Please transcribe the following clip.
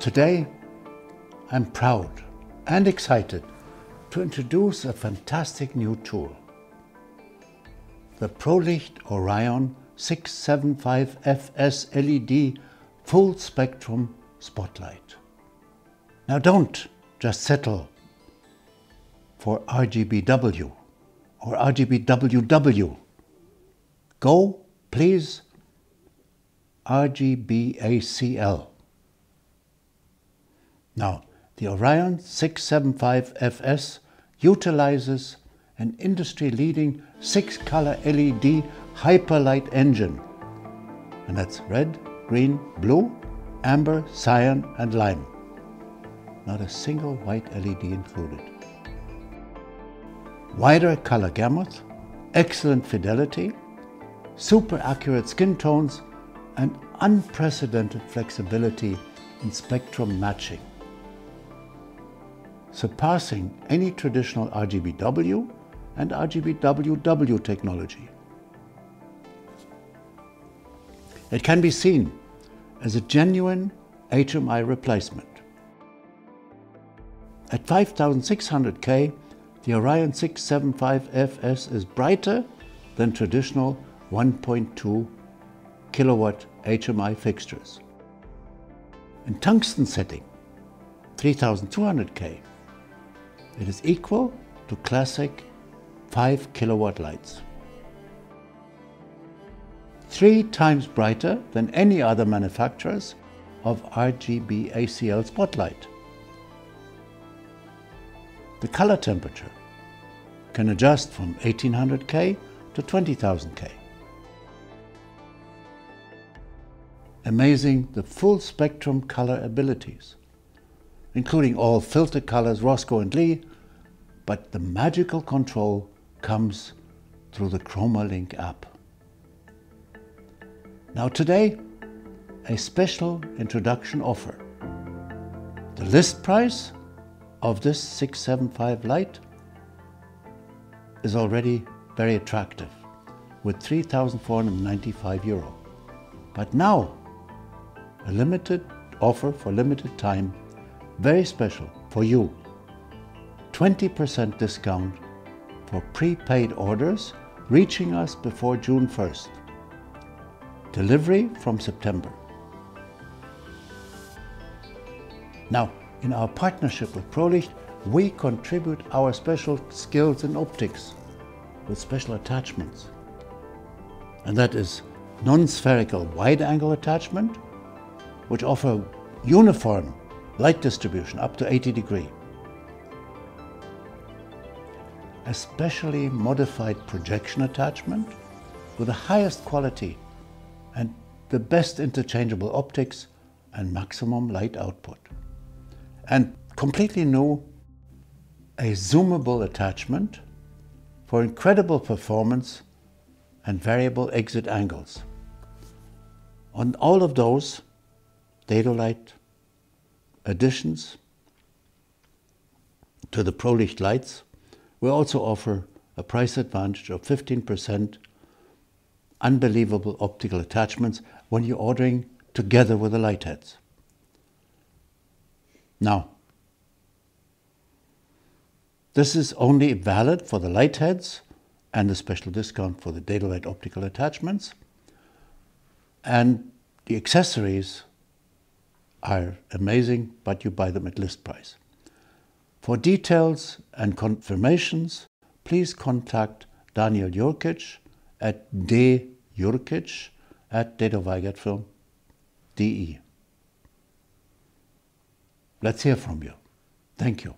Today, I'm proud and excited to introduce a fantastic new tool. The Prolycht Orion 675 FS LED Full Spectrum Spotlight. Now don't just settle for RGBW or RGBWW. Go, please, RGBACL. Now, the Orion 675 FS utilizes an industry-leading six-color LED hyperlight engine. And that's red, green, blue, amber, cyan and lime. Not a single white LED included. Wider color gamut, excellent fidelity, super accurate skin tones and unprecedented flexibility in spectrum matching surpassing any traditional RGBW and RGBWW technology. It can be seen as a genuine HMI replacement. At 5600K, the Orion 675FS is brighter than traditional 1.2 kilowatt HMI fixtures. In tungsten setting, 3200K, it is equal to classic 5 kilowatt lights. Three times brighter than any other manufacturers of RGB ACL spotlight. The color temperature can adjust from 1800K to 20,000K. Amazing the full spectrum color abilities including all filter colors, Rosco and Lee, but the magical control comes through the ChromaLink app. Now today, a special introduction offer. The list price of this 675 light is already very attractive with 3,495 euro. But now, a limited offer for limited time very special for you. 20% discount for prepaid orders reaching us before June 1st. Delivery from September. Now, in our partnership with Prolycht, we contribute our special skills in optics with special attachments. And that is non-spherical wide-angle attachment, which offer uniform light distribution up to 80 degree. A specially modified projection attachment with the highest quality and the best interchangeable optics and maximum light output. And completely new, a zoomable attachment for incredible performance and variable exit angles. On all of those, Dedolight additions to the Prolycht lights, we also offer a price advantage of 15% unbelievable optical attachments when you're ordering together with the light heads. Now, this is only valid for the light heads and the special discount for the Dedolight optical attachments. And the accessories are amazing, but you buy them at list price. For details and confirmations, please contact Daniel Jurkic at djurkic at dedoweigertfilm.de. Let's hear from you. Thank you.